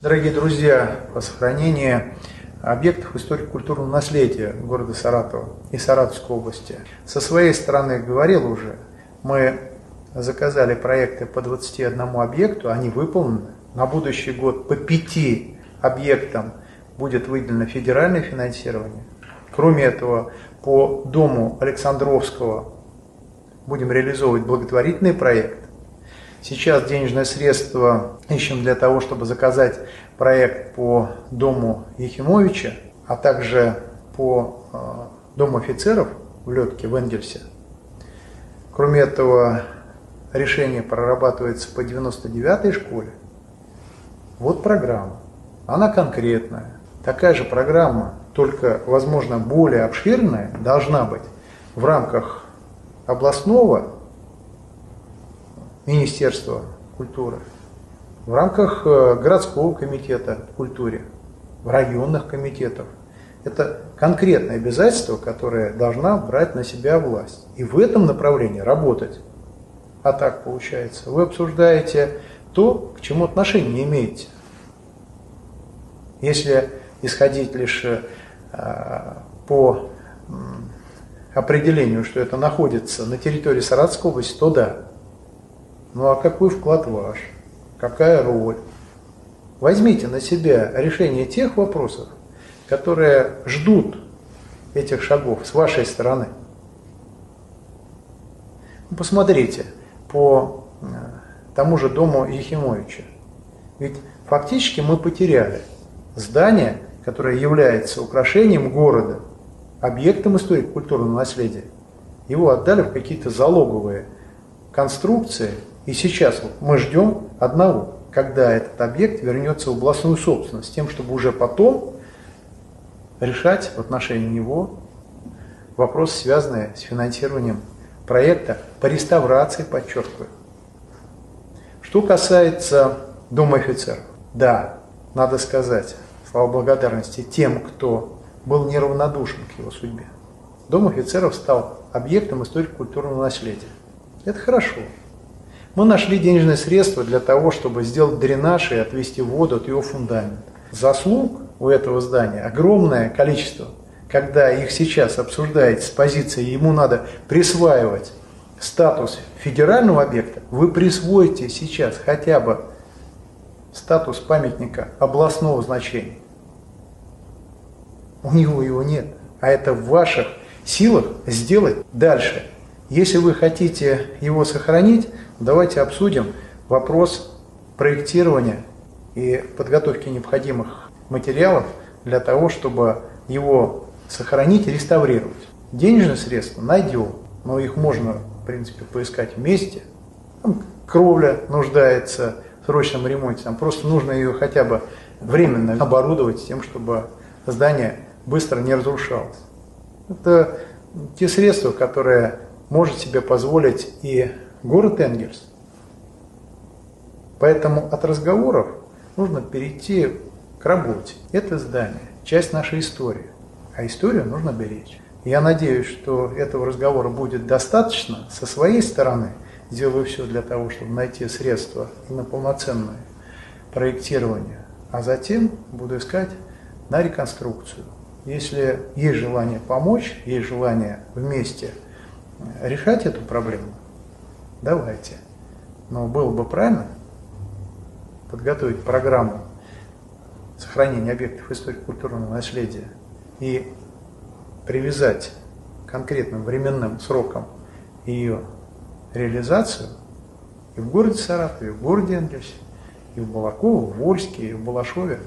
Дорогие друзья, по сохранению объектов историко-культурного наследия города Саратова и Саратовской области. Со своей стороны, говорил уже, мы заказали проекты по 21 объекту, они выполнены. На будущий год по пяти объектам будет выделено федеральное финансирование. Кроме этого, по дому Александровского будем реализовывать благотворительный проект. Сейчас денежные средства ищем для того, чтобы заказать проект по дому Ехимовича, а также по э, дому офицеров в Летке, в Энгельсе. Кроме этого, решение прорабатывается по 99-й школе. Вот программа. Она конкретная. Такая же программа, только, возможно, более обширная, должна быть в рамках областного Министерства культуры, в рамках э, городского комитета культуры, в районных комитетов. Это конкретное обязательство, которое должна брать на себя власть. И в этом направлении работать. А так получается, вы обсуждаете то, к чему отношения не имеете. Если исходить лишь э, по определению, что это находится на территории Саратовской области, то да. Ну а какой вклад ваш? Какая роль? Возьмите на себя решение тех вопросов, которые ждут этих шагов с вашей стороны. Ну, посмотрите по э, тому же дому Ехимовича. Ведь фактически мы потеряли здание, которое является украшением города, объектом историко-культурного наследия. Его отдали в какие-то залоговые конструкции и сейчас мы ждем одного, когда этот объект вернется в областную собственность, с тем, чтобы уже потом решать в отношении него вопросы, связанные с финансированием проекта по реставрации, подчеркиваю. Что касается Дома офицеров, да, надо сказать, слава благодарности тем, кто был неравнодушен к его судьбе. Дом офицеров стал объектом историко-культурного наследия. Это хорошо. Мы нашли денежные средства для того, чтобы сделать дренаж и отвести воду от его фундамента. Заслуг у этого здания огромное количество. Когда их сейчас обсуждаете с позиции, ему надо присваивать статус федерального объекта, вы присвоите сейчас хотя бы статус памятника областного значения. У него его нет. А это в ваших силах сделать дальше. Если вы хотите его сохранить, давайте обсудим вопрос проектирования и подготовки необходимых материалов для того, чтобы его сохранить и реставрировать. Денежные средства найдем, но их можно, в принципе, поискать вместе. Там кровля нуждается в срочном ремонте, там просто нужно ее хотя бы временно оборудовать тем, чтобы здание быстро не разрушалось. Это те средства, которые может себе позволить и город Энгельс. Поэтому от разговоров нужно перейти к работе. Это здание, часть нашей истории, а историю нужно беречь. Я надеюсь, что этого разговора будет достаточно. Со своей стороны сделаю все для того, чтобы найти средства на полноценное проектирование, а затем буду искать на реконструкцию. Если есть желание помочь, есть желание вместе решать эту проблему, давайте. Но было бы правильно подготовить программу сохранения объектов историко-культурного наследия и привязать конкретным временным сроком ее реализацию и в городе Саратове, и в городе Энгельсе, и в Балаково, в Вольске, и в Балашове.